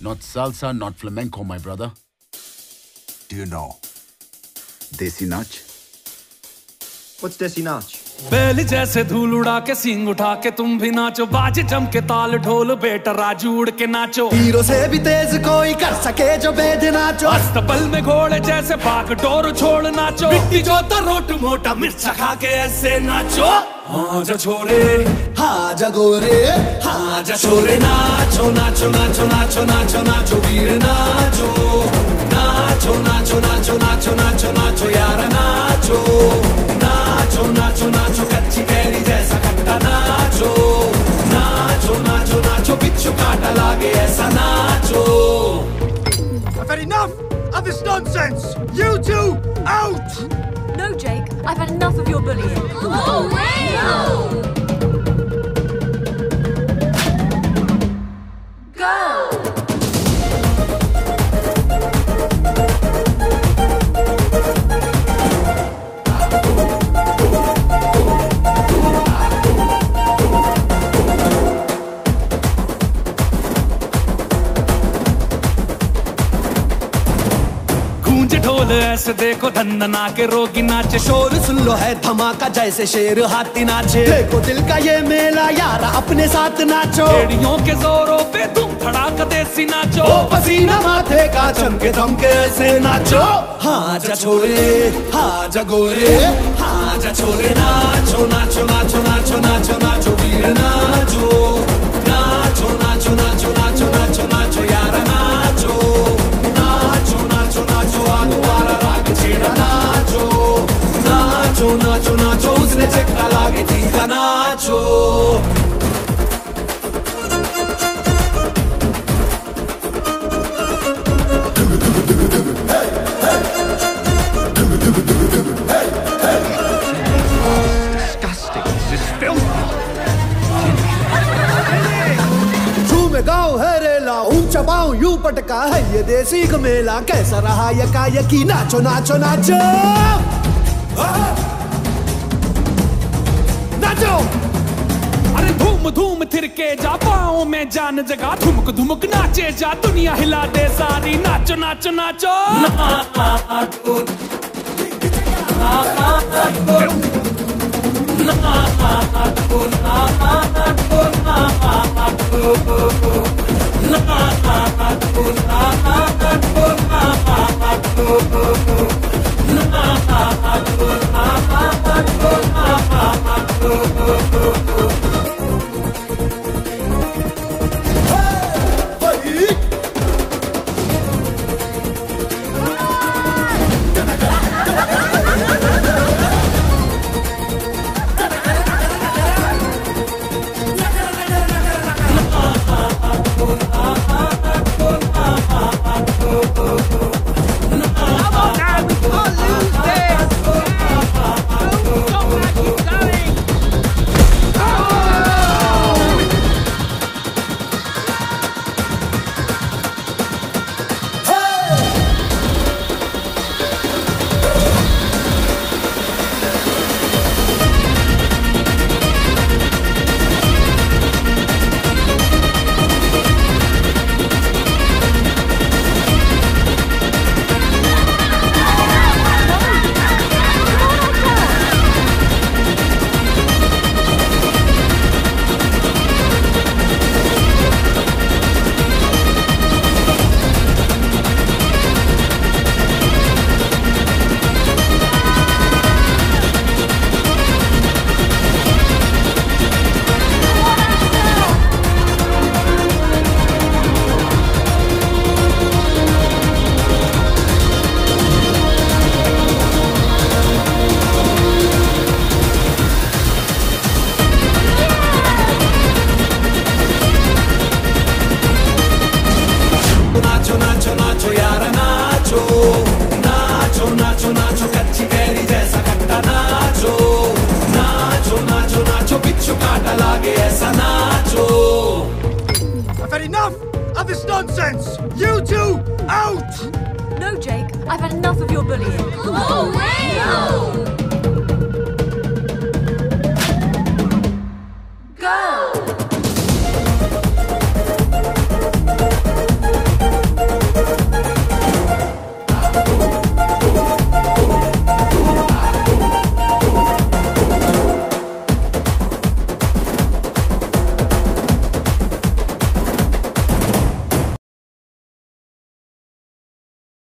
Not salsa, not flamenco, my brother. Do you know? Desi Nach. What's Desi Nach? बैल जैसे धूल उड़ा के सिंग उठा के तुम भी नाचो बाज जम के ताल ढोल बेटा राजू उड़ के नाचो हीरो से भी तेज कोई कर सके जो बेद नाचो अस्तबल में घोड़े जैसे भाग डोर छोड़ नाचो मिट्टी जो रोट मोटा मिर्च खा के ऐसे नाचो हाँ जा छोरे हाँ जगोरे हाँ जा छोरे नाचो नाचो नाचो नाचो नाचो नाचो वीर नाचो नाचो नाचो नाचो नाचो नाचो नाचो यार नाचो this! You two, out! No, Jake, I've had enough of your bullying. Oh, Go! ढोल ऐसे देखो धंधना के रोगी नाचे। शोर सुन लो है धमाका जैसे शेर हाथी नाचे। देखो दिल का ये मेला यार अपने साथ नाचो। एड़ियों के जोरों पे तुम धड़ाक देसी नाचो। ओ पसीना माथे का चमके धमके ऐसे नाचो। हाँ जा छोरे हाँ जा गोरे हाँ जा छोरे नाचो नाचो नाचो। नाचो झूमे गाँव है रेला ऊँचा पाँव यूँ पटका है ये देसी का मेला। कैसा रहा यका यकी नाचो नाचो नाचो। नाचो अरे धूम धूम थिरके जा पाओ में जान जगा धुमक धुमक नाचे जा, दुनिया हिला दे सारी नाचो नाचो नाचो नाचो। I've had enough of your bullying. Oh,